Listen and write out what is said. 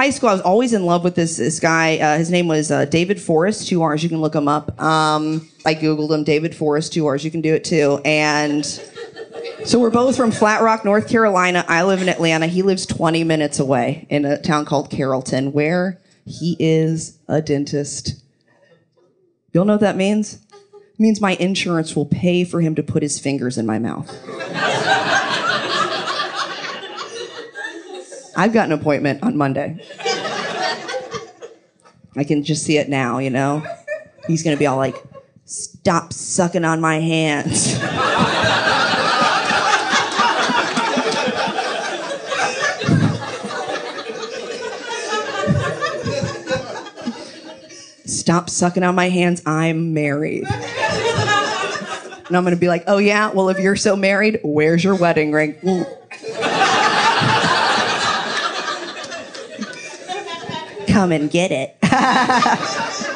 high school, I was always in love with this this guy. Uh, his name was uh, David Forrest, two R's. You can look him up. Um, I googled him, David Forrest, two R's. You can do it too. And so we're both from Flat Rock, North Carolina. I live in Atlanta. He lives 20 minutes away in a town called Carrollton, where he is a dentist. You'll know what that means? It means my insurance will pay for him to put his fingers in my mouth. I've got an appointment on Monday. I can just see it now, you know? He's gonna be all like, stop sucking on my hands. Stop sucking on my hands. I'm married. And I'm to be like, oh, yeah? Well, if you're so married, where's your wedding ring? Come and get it.